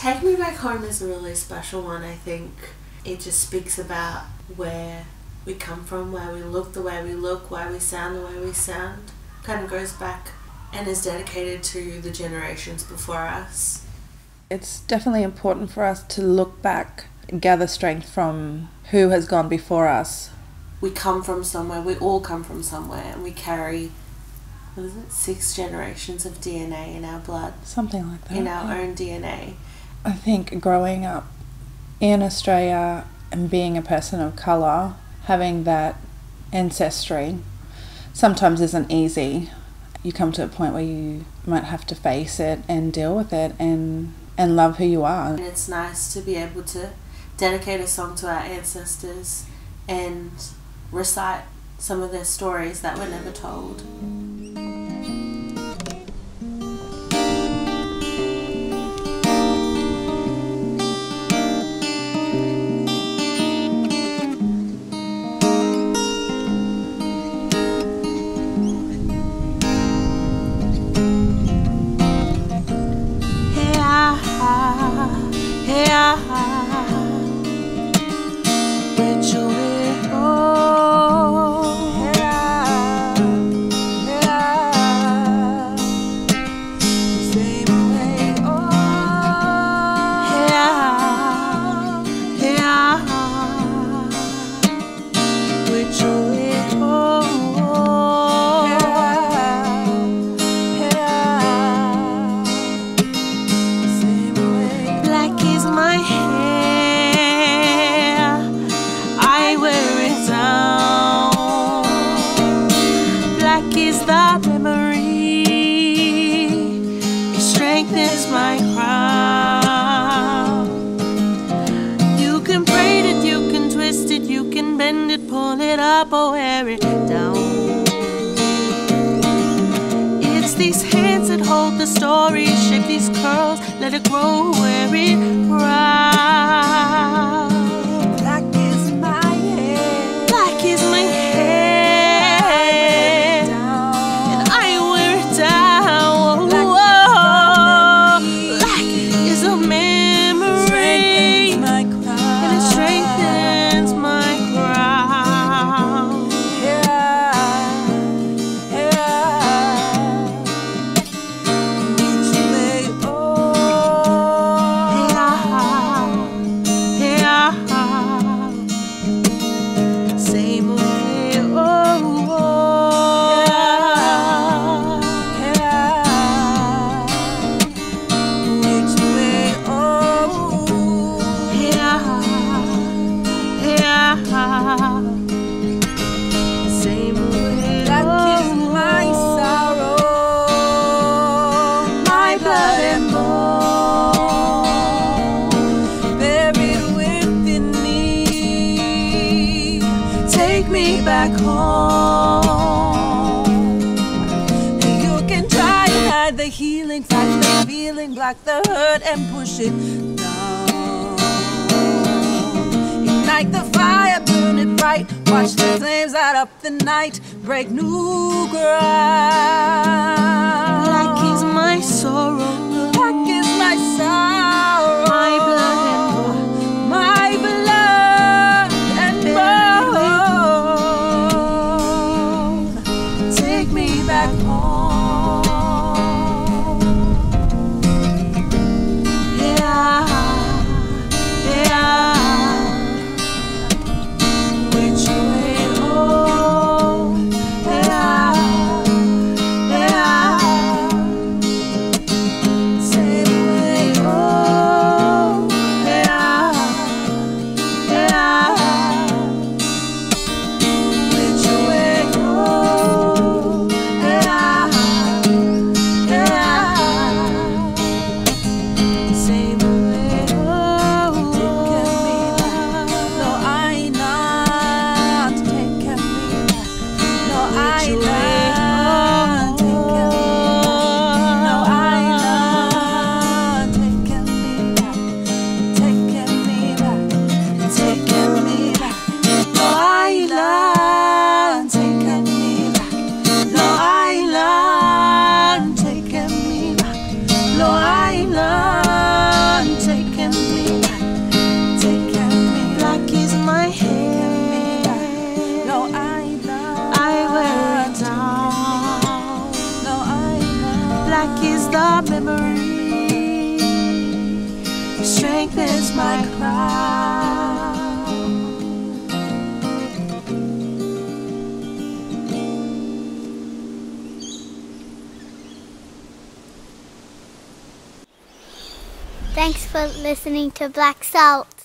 Take Me Back Home is a really special one, I think. It just speaks about where we come from, where we look the way we look, why we sound the way we sound. Kind of goes back and is dedicated to the generations before us. It's definitely important for us to look back and gather strength from who has gone before us. We come from somewhere, we all come from somewhere, and we carry, what is it, six generations of DNA in our blood, Something like that. in our yeah. own DNA. I think growing up in Australia and being a person of colour, having that ancestry sometimes isn't easy. You come to a point where you might have to face it and deal with it and and love who you are. And it's nice to be able to dedicate a song to our ancestors and recite some of their stories that were never told. My hair. I wear it down. Black is the memory. It strengthens my crown. You can braid it, you can twist it, you can bend it, pull it up, or wear it down. It's these hands that hold the story, shape these curls, let it grow where it Back home. You can try and hide the healing, fight the feeling, block the hurt and push it down. Ignite the fire, burn it bright. Watch the flames light up the night, break new ground. Is my crown. Thanks for listening to Black Salt.